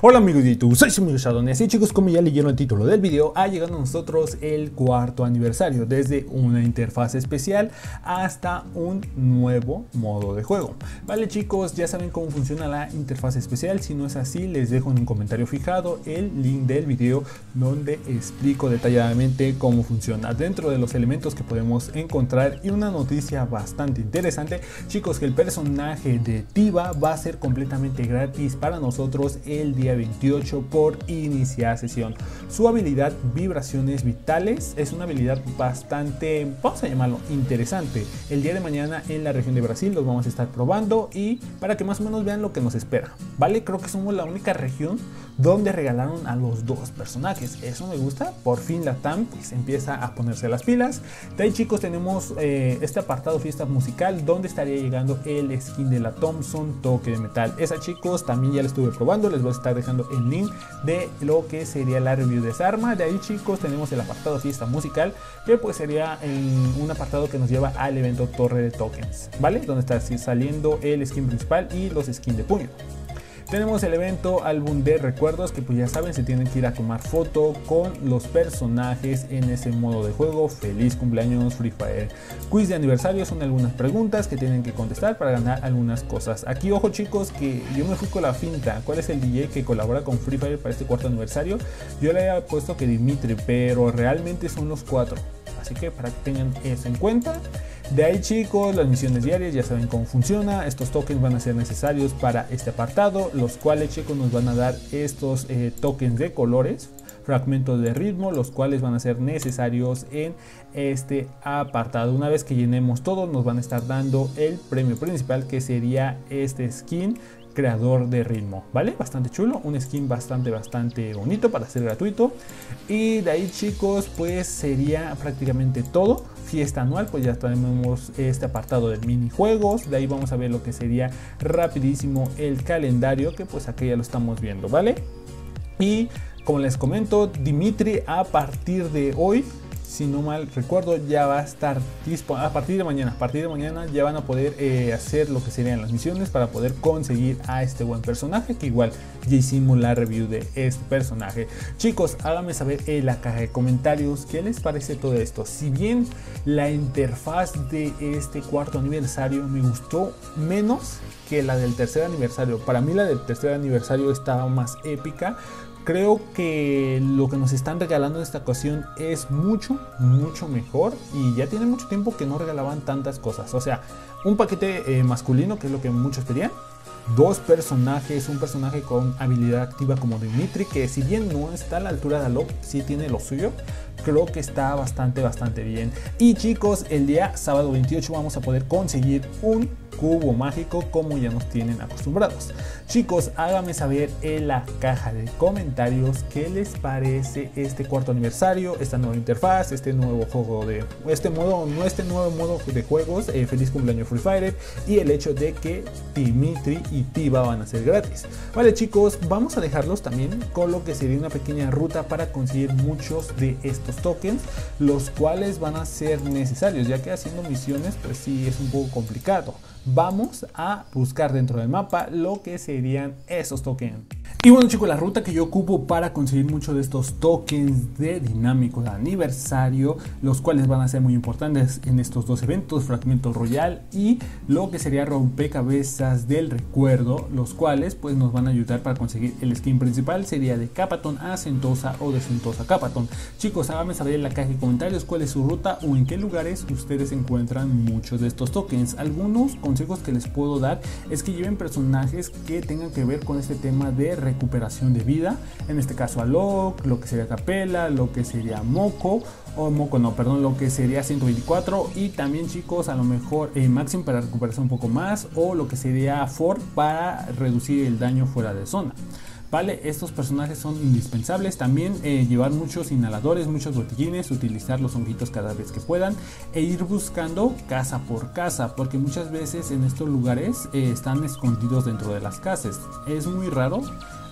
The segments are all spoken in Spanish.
Hola amigos de YouTube, soy su amigo Shadones y chicos como ya leyeron el título del video ha llegado a nosotros el cuarto aniversario desde una interfaz especial hasta un nuevo modo de juego. Vale chicos, ya saben cómo funciona la interfaz especial, si no es así les dejo en un comentario fijado el link del video donde explico detalladamente cómo funciona. Dentro de los elementos que podemos encontrar y una noticia bastante interesante chicos que el personaje de Tiva va a ser completamente gratis para nosotros el día 28 por iniciar sesión. Su habilidad Vibraciones Vitales es una habilidad bastante, vamos a llamarlo, interesante. El día de mañana en la región de Brasil los vamos a estar probando y para que más o menos vean lo que nos espera. ¿Vale? Creo que somos la única región donde regalaron a los dos personajes. Eso me gusta. Por fin la TAM pues, empieza a ponerse las pilas. De ahí chicos tenemos eh, este apartado fiesta musical donde estaría llegando el skin de la Thompson toque de metal. Esa chicos también ya la estuve probando. Les voy a estar dejando el link de lo que sería la review de esa arma. De ahí chicos tenemos el apartado fiesta musical que pues sería un apartado que nos lleva al evento torre de tokens. ¿Vale? Donde está saliendo el skin principal y los skins de puño. Tenemos el evento álbum de recuerdos que pues ya saben se tienen que ir a tomar foto con los personajes en ese modo de juego. Feliz cumpleaños Free Fire. Quiz de aniversario son algunas preguntas que tienen que contestar para ganar algunas cosas. Aquí ojo chicos que yo me fui con la finta. ¿Cuál es el DJ que colabora con Free Fire para este cuarto aniversario? Yo le había puesto que Dimitri, pero realmente son los cuatro. Así que para que tengan eso en cuenta. De ahí chicos, las misiones diarias ya saben cómo funciona. Estos tokens van a ser necesarios para este apartado, los cuales chicos nos van a dar estos eh, tokens de colores, fragmentos de ritmo, los cuales van a ser necesarios en este apartado. Una vez que llenemos todo, nos van a estar dando el premio principal que sería este skin creador de ritmo, ¿vale? Bastante chulo, un skin bastante, bastante bonito para ser gratuito. Y de ahí chicos, pues sería prácticamente todo. Fiesta anual, pues ya tenemos este apartado de minijuegos. De ahí vamos a ver lo que sería rapidísimo el calendario, que pues aquí ya lo estamos viendo, ¿vale? Y como les comento, Dimitri a partir de hoy si no mal recuerdo, ya va a estar disponible a partir de mañana. A partir de mañana ya van a poder eh, hacer lo que serían las misiones para poder conseguir a este buen personaje. Que igual ya hicimos la review de este personaje. Chicos, háganme saber en la caja de comentarios qué les parece todo esto. Si bien la interfaz de este cuarto aniversario me gustó menos que la del tercer aniversario. Para mí la del tercer aniversario estaba más épica creo que lo que nos están regalando en esta ocasión es mucho, mucho mejor. Y ya tiene mucho tiempo que no regalaban tantas cosas. O sea, un paquete eh, masculino, que es lo que muchos pedían. Dos personajes, un personaje con habilidad activa como Dimitri, que si bien no está a la altura de Alok, sí tiene lo suyo. Creo que está bastante, bastante bien. Y chicos, el día sábado 28 vamos a poder conseguir un cubo mágico como ya nos tienen acostumbrados. Chicos, háganme saber en la caja de comentarios qué les parece este cuarto aniversario, esta nueva interfaz, este nuevo juego de este modo, no este nuevo modo de juegos, eh, feliz cumpleaños Free Fire y el hecho de que Dimitri y Tiva van a ser gratis. Vale chicos, vamos a dejarlos también con lo que sería una pequeña ruta para conseguir muchos de estos tokens, los cuales van a ser necesarios, ya que haciendo misiones pues sí es un poco complicado vamos a buscar dentro del mapa lo que serían esos tokens. Y bueno chicos, la ruta que yo ocupo para conseguir muchos de estos tokens de dinámicos de aniversario, los cuales van a ser muy importantes en estos dos eventos, Fragmento Royal y lo que sería Rompecabezas del Recuerdo, los cuales pues nos van a ayudar para conseguir el skin principal, sería de Capaton a Sentosa o de Sentosa a Capaton. Chicos, háganme saber en la caja de comentarios cuál es su ruta o en qué lugares ustedes encuentran muchos de estos tokens. Algunos consejos que les puedo dar es que lleven personajes que tengan que ver con este tema de recuperación de vida, en este caso a Locke, lo que sería Capella, lo que sería Moco, o Moco no, perdón, lo que sería 124 y también chicos a lo mejor eh, Maxim para recuperarse un poco más o lo que sería Ford para reducir el daño fuera de zona. Vale, estos personajes son indispensables. También eh, llevar muchos inhaladores, muchos botellines, utilizar los honguitos cada vez que puedan e ir buscando casa por casa, porque muchas veces en estos lugares eh, están escondidos dentro de las casas. Es muy raro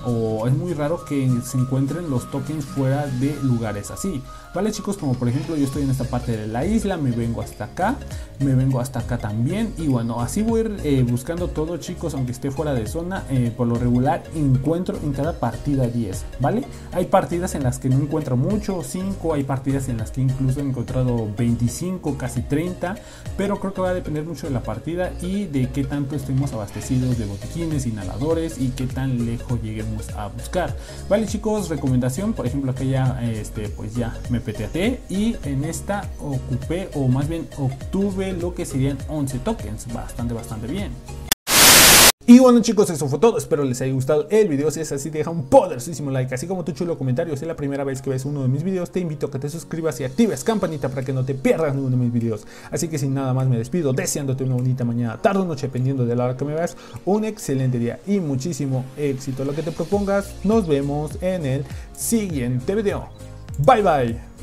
o es muy raro que se encuentren los tokens fuera de lugares así. Vale chicos, como por ejemplo yo estoy en esta parte de la isla, me vengo hasta acá, me vengo hasta acá también y bueno, así voy a ir eh, buscando todo chicos, aunque esté fuera de zona, eh, por lo regular encuentro en cada partida 10, ¿vale? Hay partidas en las que no encuentro mucho, 5, hay partidas en las que incluso he encontrado 25, casi 30, pero creo que va a depender mucho de la partida y de qué tanto estemos abastecidos de botiquines, inhaladores y qué tan lejos lleguemos a buscar. Vale chicos, recomendación, por ejemplo ya, este, pues ya me PTAT y en esta ocupé o más bien obtuve lo que serían 11 tokens, bastante bastante bien. Y bueno chicos, eso fue todo, espero les haya gustado el video, si es así deja un poderosísimo like, así como tu chulo comentario, si es la primera vez que ves uno de mis videos, te invito a que te suscribas y actives campanita para que no te pierdas ninguno de mis videos. Así que sin nada más me despido, deseándote una bonita mañana, tarde o noche, dependiendo de la hora que me veas, un excelente día y muchísimo éxito. Lo que te propongas, nos vemos en el siguiente video. Bye bye.